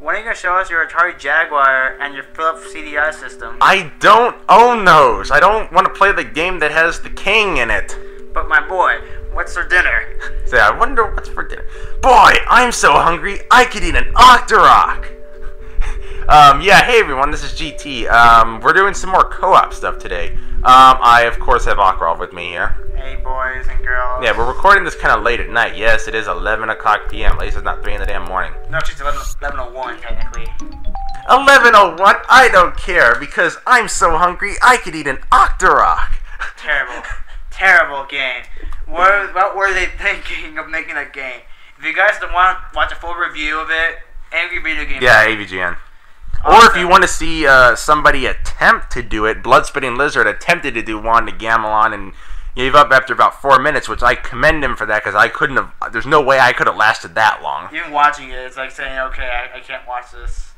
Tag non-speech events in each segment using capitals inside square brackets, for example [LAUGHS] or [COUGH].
When are you gonna show us your Atari Jaguar and your Philips CDI system? I don't own those. I don't want to play the game that has the king in it. But my boy, what's for dinner? [LAUGHS] Say, I wonder what's for dinner. Boy, I'm so hungry, I could eat an Octorok. [LAUGHS] um, yeah, hey everyone, this is GT. Um, we're doing some more co-op stuff today. Um, I of course have Ochrolv with me here. Hey boys and girls. Yeah, we're recording this kind of late at night. Yes, it is 11 o'clock p.m. At least it's not 3 in the damn morning. No, it's 11, 11.01 technically. 11.01? I don't care because I'm so hungry I could eat an Octorok. [LAUGHS] Terrible, terrible game. What, what were they [LAUGHS] thinking of making that game? If you guys don't want to watch a full review of it, Angry Video Game. Yeah, AVGN. Or if you want to see uh, somebody attempt to do it, Bloodspitting Lizard attempted to do Wand to Gamelon and gave up after about four minutes, which I commend him for that because I couldn't have. There's no way I could have lasted that long. Even watching it, it's like saying, okay, I, I can't watch this.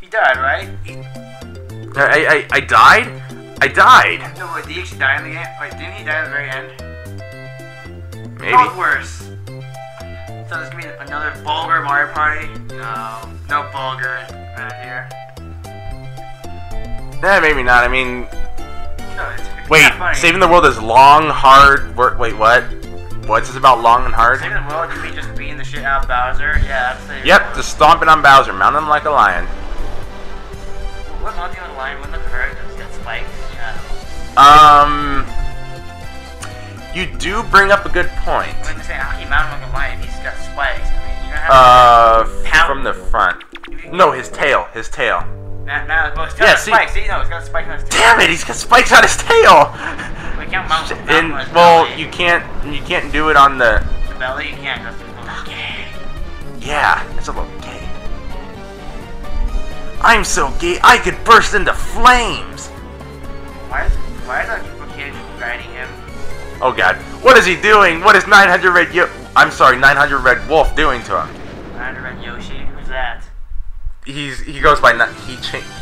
He died, right? He, I, I, I died? I died. no, wait, did he actually die in the game? Wait, didn't he die at the very end? Maybe. Oh, worse. So there's gonna be another vulgar Mario Party? No, no vulgar right here. Nah, maybe not. I mean, No, it's, it's wait, saving the world is long, hard work. Wait, what? What's this about long and hard? Saving the world, you mean just beating the shit out of Bowser? Yeah, that's the. Yep, just stomping on Bowser, mounting him like a lion. What mounting on the line wouldn't have hurt? It's got spikes. Yeah. Um, you do bring up a good point. I'm just saying, how can you mount him lion he's got spikes? I mean, have. Uh, Pound. from the front. No, his tail. His tail. Well, Yeah, see- spikes. See, no, it's got spikes on his tail. Damn it! He's got spikes on his tail. We can't mount, And well, belly. you can't. You can't do it on the. The belly, you can't. That's it's gay. Yeah, it's a little gay. I'm so gay I could burst into flames. Why is why is that kid riding him? Oh God, what is he doing? What is 900 Red Yo- I'm sorry, 900 Red Wolf doing to him? I red Yoshi. Who's that? He's he goes by he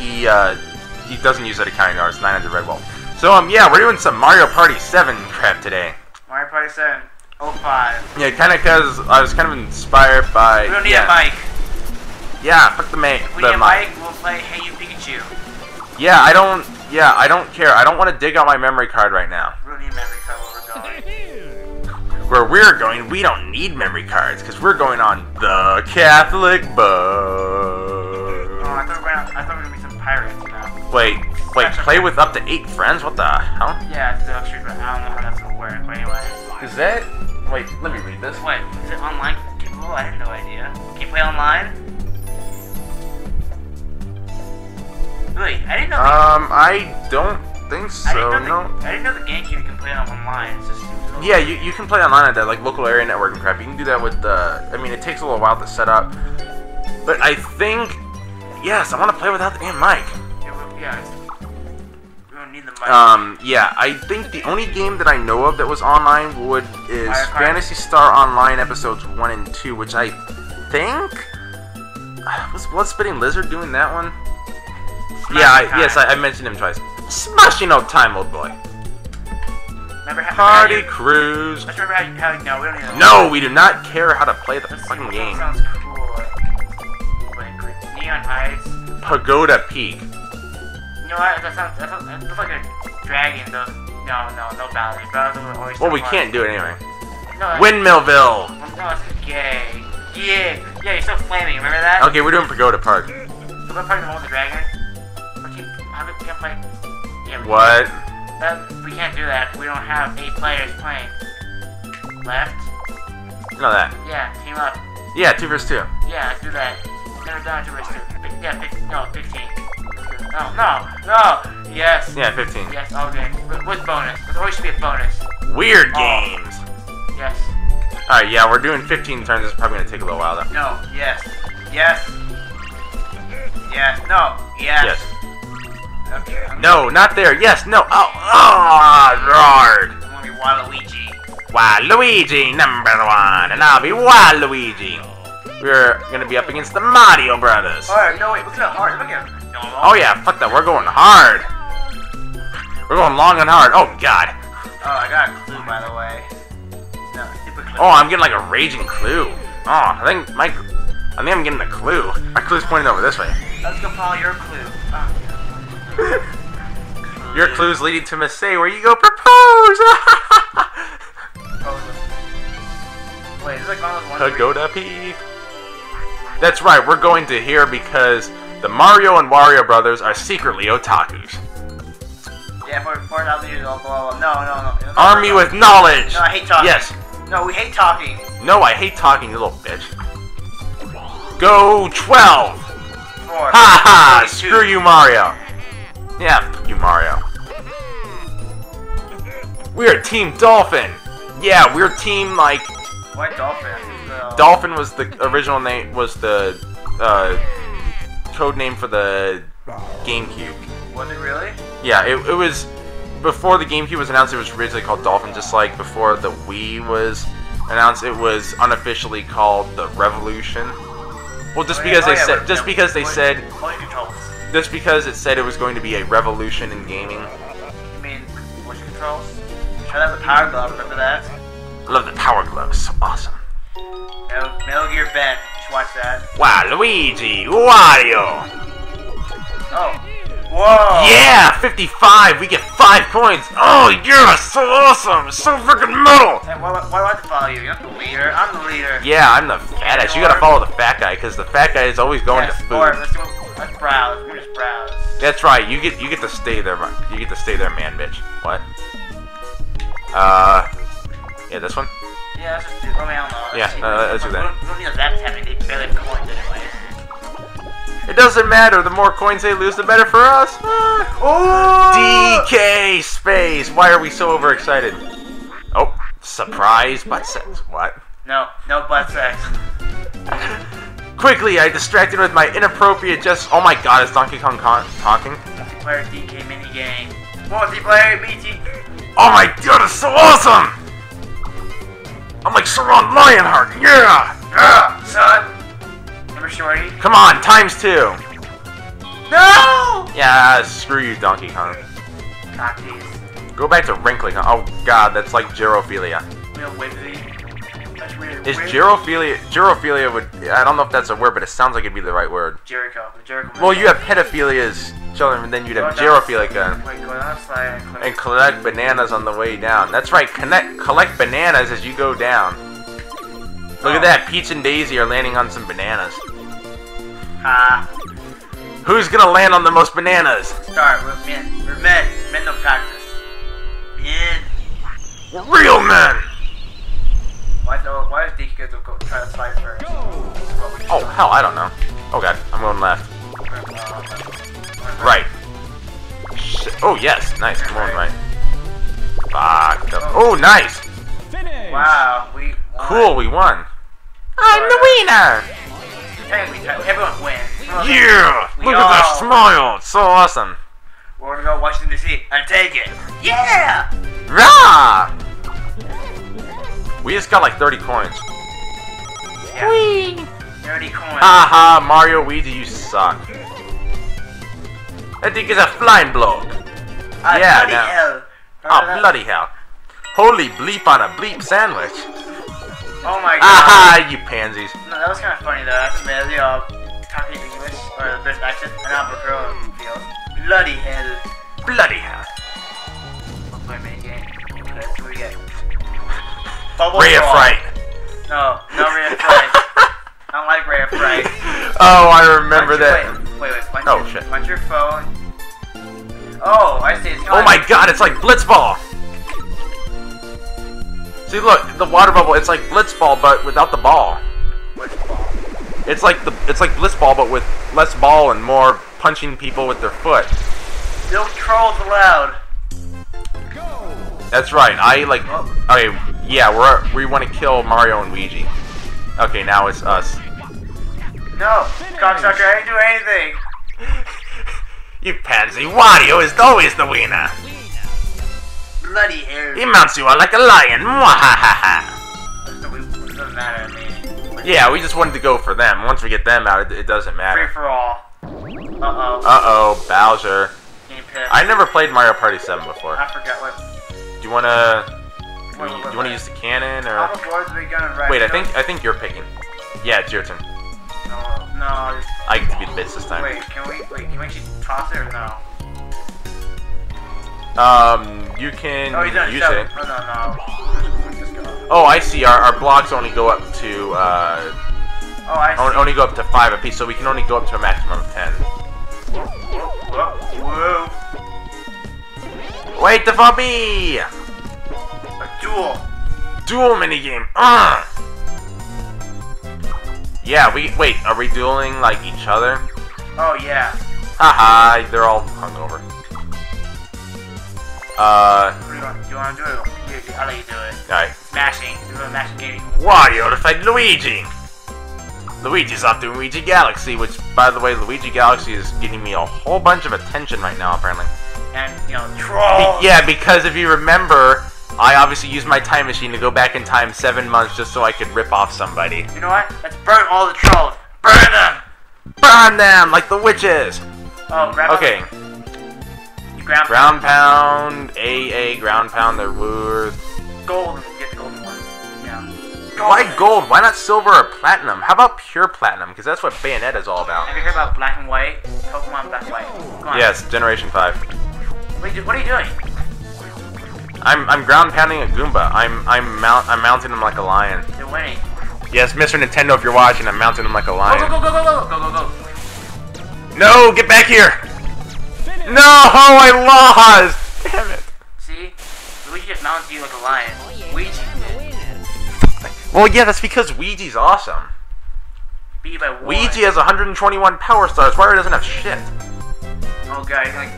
he uh he doesn't use that accounting number. It's 900 Red Wolf. So um yeah, we're doing some Mario Party 7 crap today. Mario Party 7. 05. Yeah, kind of because I was kind of inspired by. We don't need yeah. a mic. Yeah, fuck the mic. If we the get a mic. mic, we'll play Hey You Pikachu. Yeah, I don't. Yeah, I don't care. I don't want to dig out my memory card right now. We don't need a memory Where we're going, we don't need memory cards because we're going on the Catholic Oh, I thought we were gonna, I thought we were gonna be some pirates now. Wait, wait. Play with up to eight friends? What the hell? Yeah, it's the extras, but I don't know how that's gonna work. But anyway. Is that? Wait, let me read this. Wait, is it online people? I had no idea. Can you play online? Wait, I didn't know. Um, I don't think I didn't know No. the, I didn't know the GameCube you can play it on online. It's just. Yeah, you, you can play online at that, like local area network and crap. You can do that with the. I mean, it takes a little while to set up, but I think. Yes, I want to play without the damn mic. Yeah, we- yeah, we don't need the mic. Um, yeah, I think the only game that I know of that was online would is? Phantasy Star Online episodes one and two, which I think [SIGHS] was Bloodspitting Lizard doing that one. Yeah, I, yes, I, I mentioned him twice. Smashing old time, old boy. Remember how, Party how you- cruise. Let's remember how, you- how you- no, we don't the No, we do not care how to play the Let's see fucking what game. sounds cool. Neon Heights. Pagoda Peak. You know what? That sounds, that sounds, that looks like a dragon. Though. No, no, no. Bowser. Well, we can't do it anyway. No, Windmillville. No, it's gay. Yeah, yeah, you're still flaming. Remember that? Okay, we're doing Pagoda Park. So we're the one with the dragon. You, how do we play? Yeah, What? That, we can't do that. We don't have eight players playing. Left. Know that. Yeah, team up. Yeah, two versus two. Yeah, do that. Never done two versus two. Yeah, no, fifteen. No, no, no. Yes. Yeah, 15. Yes. Okay. With, with bonus. There always should be a bonus. Weird Oh. games. Yes. Alright, yeah, we're doing 15 turns. It's probably gonna take a little while though. No. Yes. Yes. Yes. No. Yes. Yes. Okay. I'm No, not there. Yes, no. Oh, oh, Lord. I'm gonna be Waluigi. Waluigi, number one. And I'll be Waluigi. We're gonna be up against the Mario Brothers. Alright, no wait, look at hard. Look at no, Oh, yeah, fuck that. We're going hard. We're going long and hard. Oh, God. Oh, I got a clue by the way. No, super clue. Oh, I'm getting like a raging clue. Oh, I think my, I I think I'm getting a clue. My clue's pointing over this way. Let's go follow your clue. Oh, [LAUGHS] Your clue's leading to Marseille, where you go propose. Oh, [LAUGHS] Wait, is this like one of those ones where you- Pagoda Peak. That's right. We're going to here because the Mario and Wario brothers are secretly otakus. Yeah, for 4,000 years old, blah, blah, blah. No, no, no. no. Army with knowledge. No, I hate talking. Yes. No, we hate talking. No, I hate talking, you little bitch. Go 12. Four. Ha ha! 42. Screw you, Mario. Yeah, you, Mario. We're Team Dolphin. Yeah, we're Team like White dolphin. So, Dolphin was the original name was the uh, code name for the GameCube. Was it really? Yeah, it, it was before the GameCube was announced. It was originally called Dolphin, just like before the Wii was announced. It was unofficially called the Revolution. Well, just Oh, yeah, because oh, they yeah, said, just because they said. Just because it said it was going to be a revolution in gaming. You mean voice controls? Try that with Power Glove. Remember that? I love the Power Glove, so awesome. Metal, Metal Gear Ben. You should watch that. Wow, Luigi, Wario. Oh. Whoa. Yeah, 55. We get five coins. Oh, yeah, so awesome. So freaking metal. Hey, why, why, do I have to follow you? You're the leader. I'm the leader. Yeah, I'm the fat ass. You gotta follow the fat guy because the fat guy is always going yes, to Or food. do let's browse. We just browse. That's right. You get you get to stay there. man. You get to stay there, man, bitch. What? Uh, yeah, this one. Yeah, let's just do. I mean, I don't know. Let's Yeah, see. uh, let's do We that. don't, we don't need a zap. They barely have coins anyways. It doesn't matter. The more coins they lose, the better for us. Oh! DK space. Why are we so overexcited? Oh, surprise butt sex. What? No, no butt sex. [LAUGHS] Quickly, I distracted with my inappropriate just. Oh my God, is Donkey Kong con- talking? Multiplayer DK minigame. Multiplayer BT. Oh my God, it's so awesome! I'm like Saron Lionheart. Yeah. Ah, son. Remember Shorty? Come on, times two. No! Yeah, screw you, Donkey Kong. Cockies. Go back to Wrinkly Kong. Oh God, that's like Gerophilia. Real whimsy. That's weird. Is. Gerophilia? Gerophilia would. I don't know if that's a word, but it sounds like it'd be the right word. Jericho. Jericho. Well, you have pedophilia's children, and then you'd have Go down- Gerophilica. Wait, go down the slide and. And collect bananas on the way down. That's right, connect, collect bananas as you go down. Look at that, Peach and Daisy are landing on some bananas. Ah. Who's gonna land on the most bananas? Start. We're men. We're men. Men don't practice. Men. We're real men! Why, do, why does DK get to go try to slide first? What we Oh, hell, I don't know. Oh god, I'm going left. Right. Shit. Oh, yes, nice, come on, going right. Fuck. the- Oh, nice! Wow, we won. Cool, we won. I'm the winner! Technically, everyone wins. Yeah! We Look at that smile! It's so awesome. We're gonna go Washington DC and take it. Yeah! Rah! We just got like 30 coins. yeah. 30 coins. Haha, Mario Luigi, you suck. That thing is a flying block. Ah, yeah, bloody now- hell. Oh, bloody hell. Holy bleep on a bleep sandwich. Oh my god. Aha, you pansies. No, that was kind of funny though. That's amazing. Uh, talking English or the British accent and not Macron feels. Bloody hell. Bloody hell. Bubble Ray of Fright. No, no Ray of Fright. [LAUGHS] I don't like Ray of Fright. Oh, I remember that. Wait, wait, wait. Punch Oh, your, shit. Punch your phone. Oh, I see. It's Oh my god, it's like Blitzball. See, look, the water bubble, it's like Blitzball, but without the ball. Blitzball. It's like the it's like Blitzball, but with less ball and more punching people with their foot. No trolls allowed. That's right. I like. Oh. Okay, yeah, we're we want to kill Mario and Luigi. Okay, now it's us. No, cocksucker, I didn't do anything. [LAUGHS] You pansy, Wario is always the winner. Bloody hell. He mounts you out like a lion. Mwahaha. Doesn't matter to. Yeah, we just wanted to go for them. Once we get them out, it, it doesn't matter. Free for all. Uh oh. Uh oh, Bowser. I never played Mario Party 7 before. I forgot what. Do you wanna? Do you wanna use the cannon or? many boards are we gonna? Wait, I think I think you're picking. Yeah, it's your turn. No, no. I get to be the bits this time. wait, can we? Wait, can we actually toss it or no? Um, you can Oh, he's done. use it. Oh no, no. Oh, I see. Our, our blocks only go up to uh, Oh, I see. only go up to five apiece, so we can only go up to a maximum of ten. Whoa, whoa. Wait the for me! Duel. Duel minigame. Uh. Yeah, we wait. Are we dueling like each other? Oh yeah. Haha, they're all hungover. Uh, do you want? Do you want to do it? I'll let you do it. alright. Smashing. Do a mashing game. Wario to fight Luigi. Luigi's off to Luigi Galaxy, which, by the way, Luigi Galaxy is getting me a whole bunch of attention right now, apparently. And you know, troll. Be- yeah, because if you remember, I obviously used my time machine to go back in time seven months just so I could rip off somebody. You know what? Let's burn all the trolls. Burn them. Burn them like the witches. Oh, grab Okay, You grab ground pound, AA, ground pound, they're worth. gold. Get the golden ones. Yeah. Why gold? Why not silver or platinum? How about pure platinum? Because that's what Bayonetta's all about. Have you heard about black and white? Pokemon black and white. Come on. Yes, Generation 5. What are you, what are you doing? I'm I'm ground pounding a Goomba. I'm I'm mount I'm mounting him like a lion. You're winning. Yes, Mr. Nintendo, if you're watching, I'm mounting him like a Go, go, lion. go, go, go, go, go, go, go. No, get back here! No, I lost! Damn it. See? Luigi just mounted you like a lion. Luigi did. Well, yeah, that's because Ouija's awesome. Beat by one. Ouija has 121 power stars. Wario doesn't have shit. Oh god, like,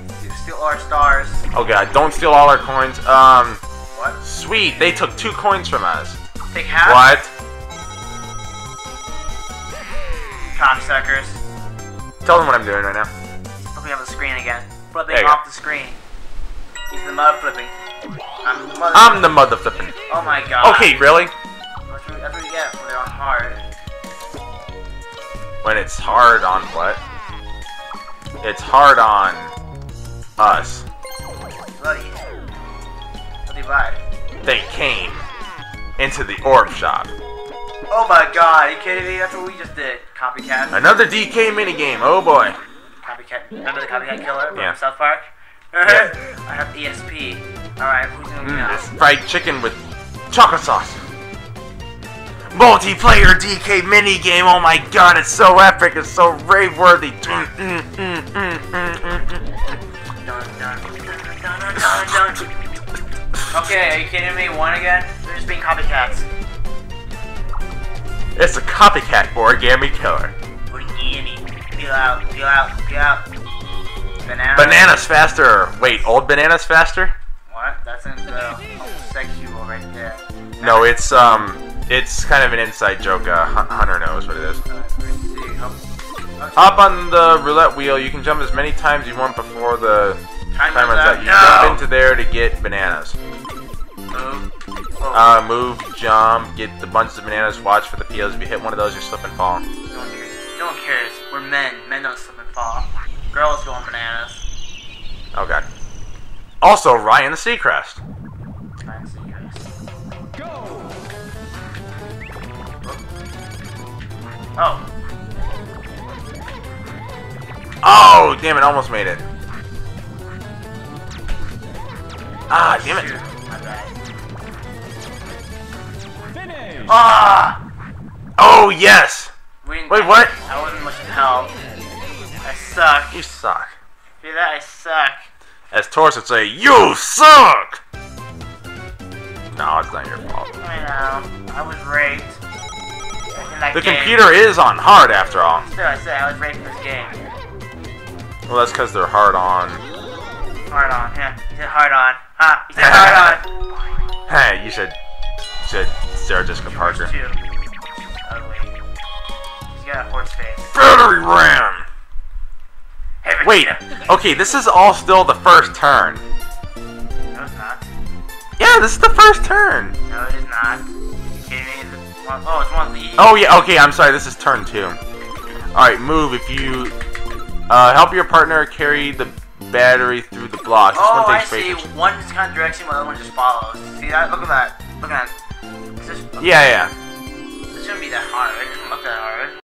steal all our stars. Oh god, don't steal all our coins. Um, What? sweet, they took two coins from us. Take half? What? Cocksuckers. Tell them what I'm doing right now. Flipping off the screen again. Flipping off the screen. He's the mud flipping. I'm the mud. I'm the mother flipping. Oh my god. Okay, really? That's what, that's what you get when they're on hard. When it's hard on what? It's hard on us. Bloody. What do? They came into the orb shop. Oh my god, are you kidding me? That's what we just did. Copycat. Another DK minigame. Oh boy. Copycat. Remember the copycat killer from Yeah. South Park? [LAUGHS] Yeah. I have ESP. Alright, who's gonna Mm, now? this fried chicken with chocolate sauce. Multiplayer DK minigame. Oh my god, it's so epic. It's so rave worthy. Mm, mm, dun, dun, dun. Okay, are you kidding me? One again? They're just being copycats. It's a copycat origami killer. Origami. Peel out, peel out, peel out. Banana. Bananas faster. Wait, old bananas faster? What? That's in the homosexual right there. No, it's um, it's kind of an inside joke. Uh, Hunter knows what it is. Uh, Hop on the roulette wheel. You can jump as many times you want before the time time runs runs out. You No! jump into there to get bananas. Move. Whoa. Uh, move, jump, get the bunches of bananas. Watch for the peels. If you hit one of those, you slip and fall. No one cares. No one cares. We're men. Men don't slip and fall. Girls go on bananas. Oh god. Also, Ryan the Seacrest. I see you guys. Oh. Oh, damn it! Almost made it. Ah, damn it! Shoot. My bad. Ah! Oh yes. Wait, what? I wasn't much help. I suck. You suck. See that? I suck. As Taurus would say, you suck. No, it's not your fault. I know. I was raped. The game. computer is on hard after all. Still, I said I was raped in this game. Well, that's because they're hard on. Hard on. Yeah. [LAUGHS] You said hard on. You said hard on. Hey, you should, you should Sarah Jessica Parker. Too. Ugly. He's got a horse face. Battery ram. Hey, Wait. Okay, this is all still the first turn. No, it's not. Yeah, this is the first turn. No, it is not. you kidding me? Is one, oh, it's one of these. Oh yeah. Okay, I'm sorry. This is turn two. All right, move if you uh, help your partner carry the battery through the blocks. Oh, one I see. patience. One's kind of direction, while the other one just follows. See that? Look at that. Look at that. This, is, Yeah, yeah. this shouldn't be that hard. It doesn't look that hard.